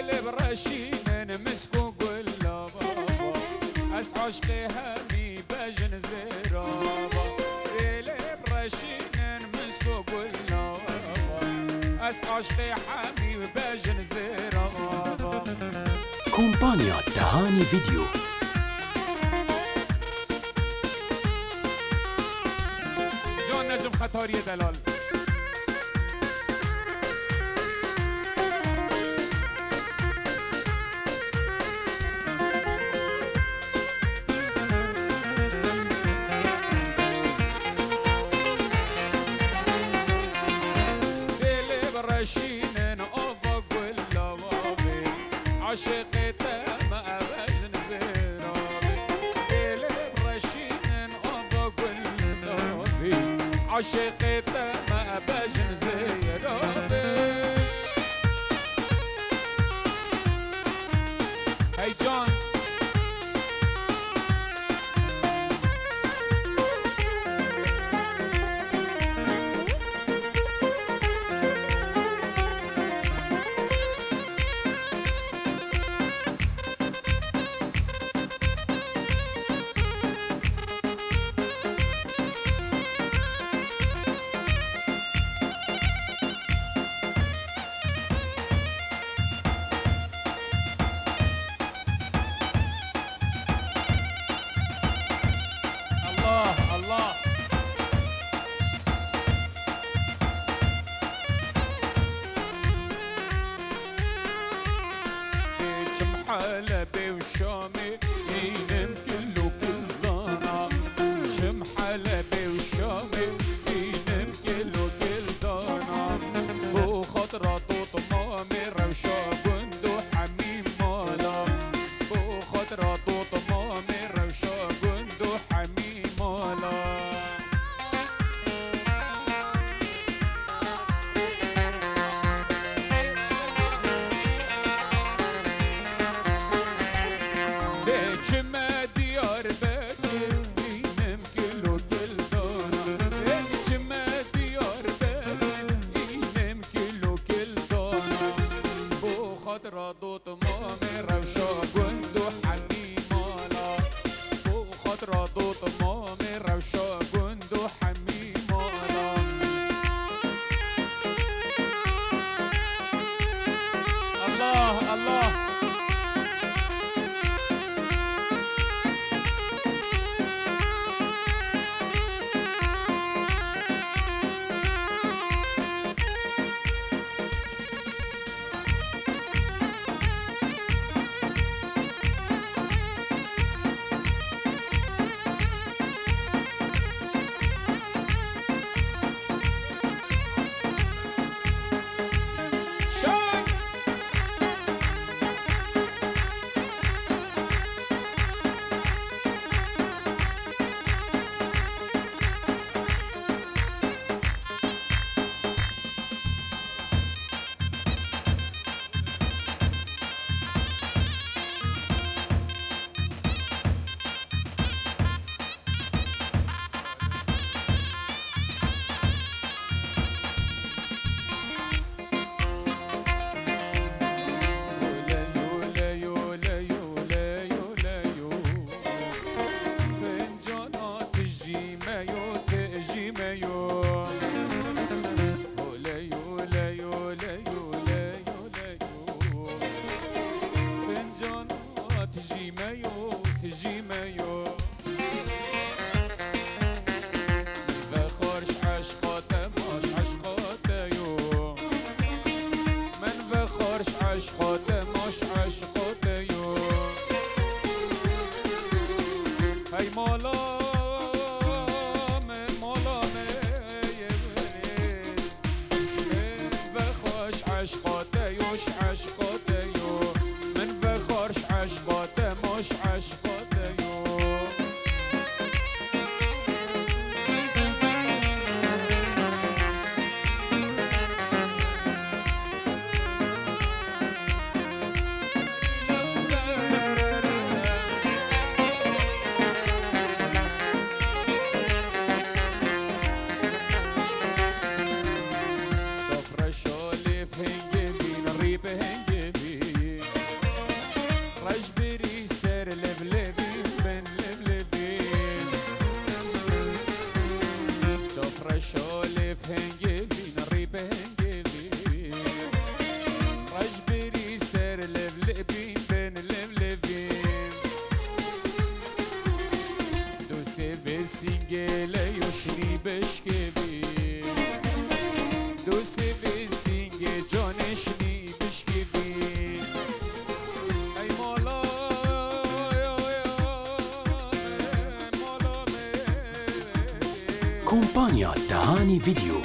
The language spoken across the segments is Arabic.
البرشيمن مسفوق اللبابا اس عشقي همي بجن زرابا البرشيمن مسفوق اللبابا اس عشقي همي بجن زرابا كومبانيا تهاني فيديو جون نجم خطاري دلال. عاشق تم أبد زيرابي دل برشين أبا كل نوبي عاشق otro adulto more. Jimeyo, te Jimeyo. الف هنگلین ریب هنگلین رج بری سر لف لبی بن لف لبی دو سیو سینگل یو شری بشکبین دو سیو تهاني فيديو.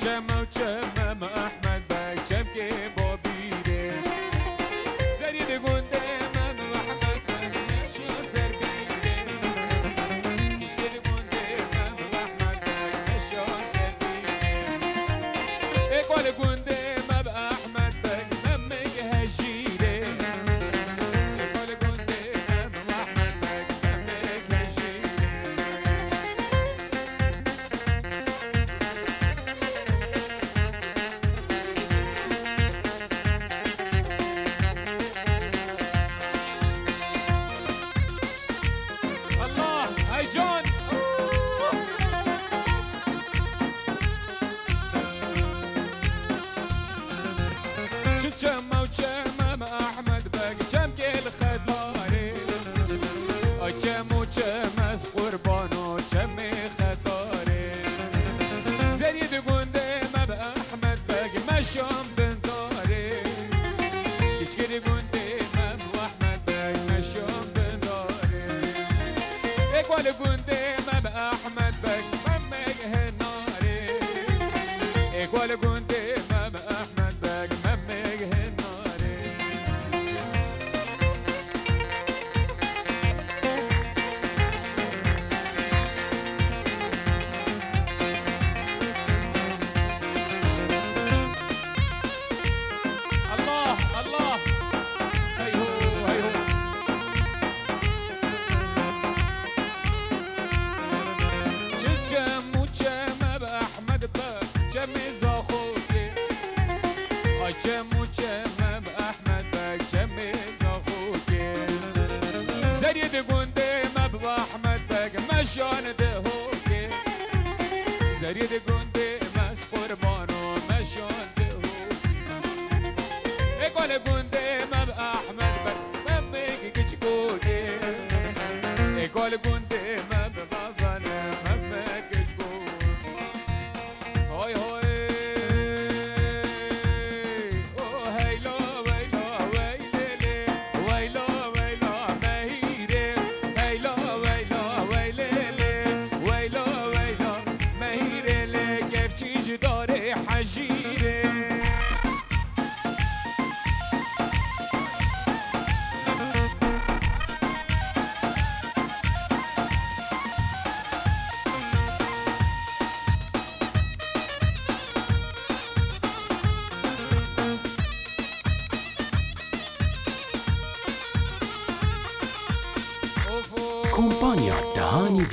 Czemu, czemu? چه میزا خوزی آی چه موچمم احمد بگ چه میزا خوزی زری دگونده مب احمد بگ مشان ده هوکی زری دگونده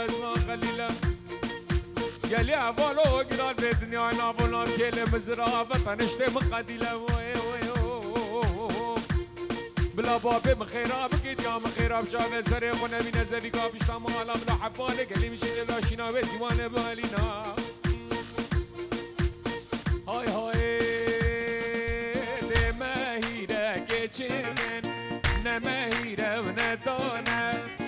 kazma kalila Geli evalo o girar ve dünya nabular Geli mızra ve tanışte mı بلا بابي من بكيت يا من خيرها سري وانا بينا زبي كابش تام عالم لا حبالي قال لي شينا بيتي بالينا هاي هاي دي دا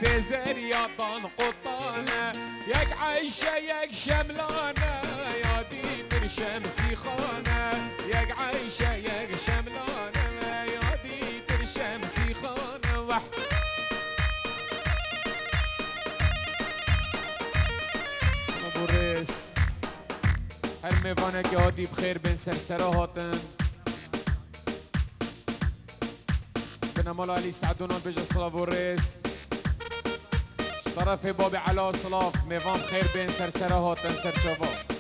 ندانه سزریاتان قطانة یک عیشه یک شملانة یادی در شمسی خانة. یک عیشه یک شملانة یادی در شمسی خانة. وح ابو الريس هر میوانه یادی بخیر بین سرسره هاتن بنمال علی سعدونان بجا. صلاف و ریس طرف باب علا صلاف میوان بخیر بین سرسره هاتن سرچاوا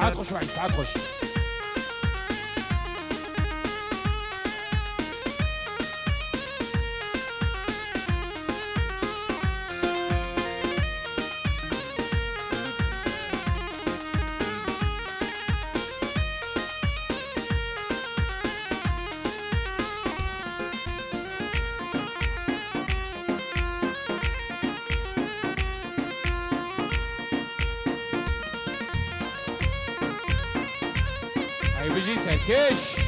ساعات خش وعيد ساعات خش Brigitte Saint-Kish.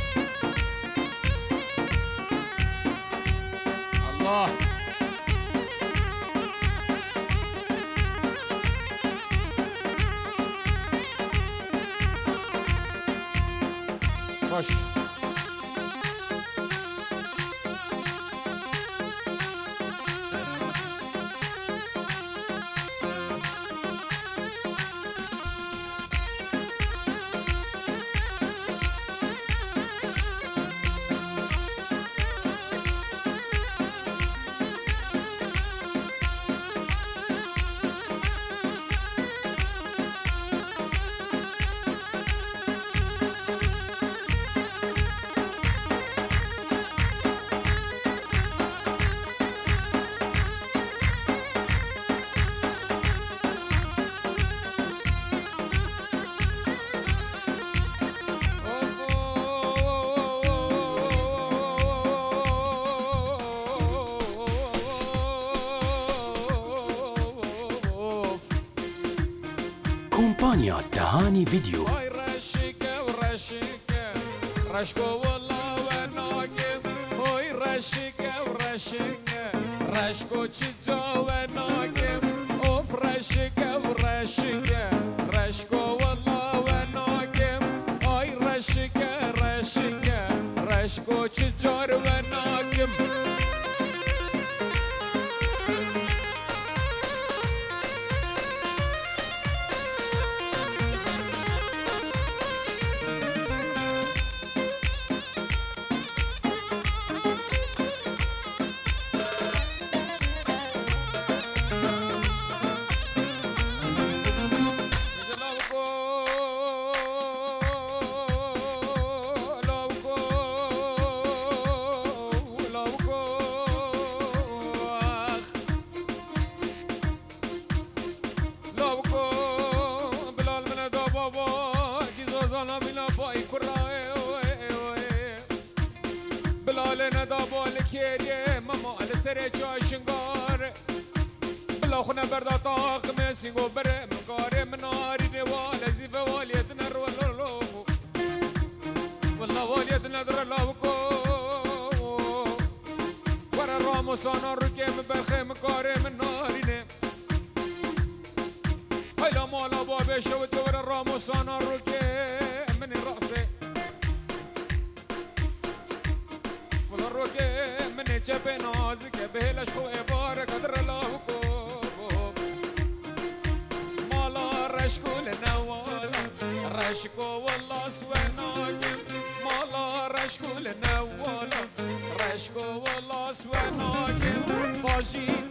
كومبانيا تهاني فيديو. هاي رشكة ورشكة رشكو والله وناكم هاي رشك ورشك رشكو تشجو وناكم أوف رشك ورشك رشكو والله ندا بالکیریه ماما لسر چاشنگار بلا خونه بردا طاق مسینگو بره مقاره مناری نوال زیب والیت نرو لولو والله والیت ندر لوکو ورا راموسانا رو که برخه مقاره منارینه هیلا مالا بابه شوت ورا راموسانا رو که من راسه جب ناز که بهلش خو بار قدر الله کو مالا رشکول نوالا رشکو والله سویناک مالا رشکول نوالا رشکو والله سویناک باشین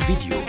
video.